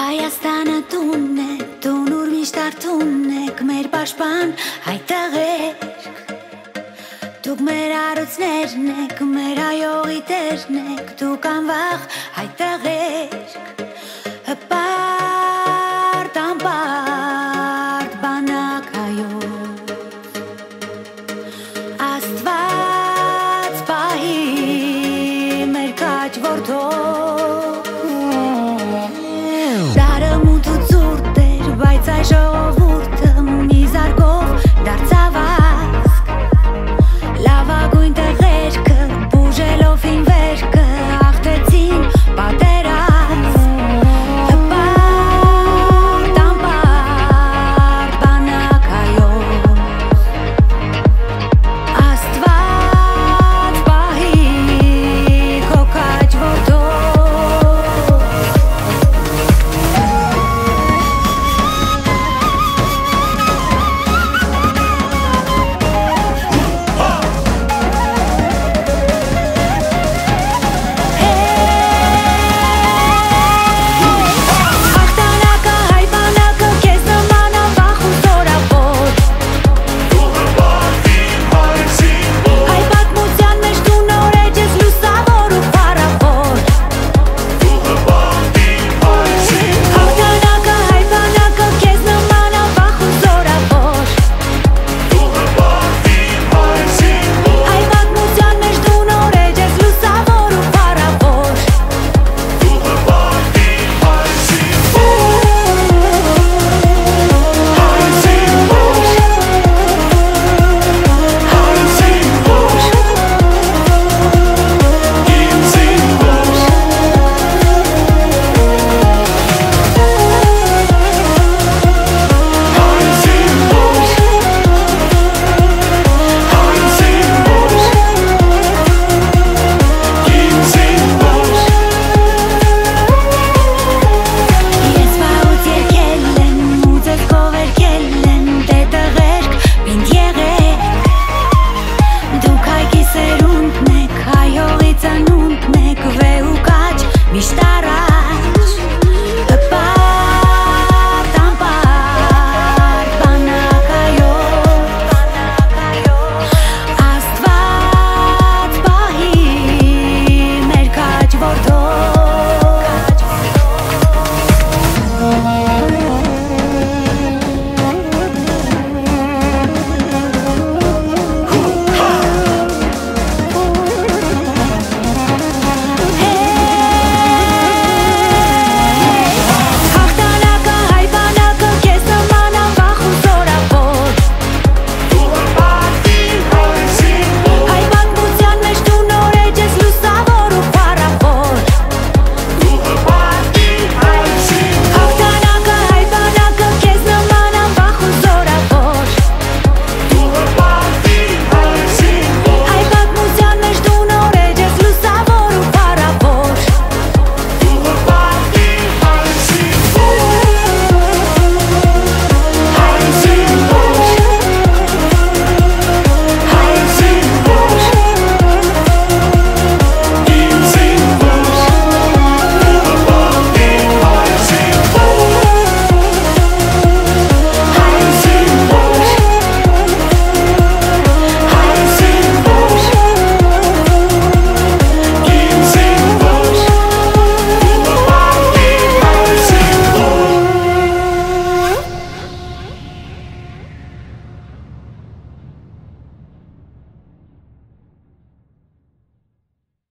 Հայաստանը տունն է, տուն ուր միշտ արթուն եք, մեր պաշպան հայտեղերք Դուք մեր առուցներն եք, մեր այողի տերն եք, դուք անվաղ հայտեղերք Հպարտ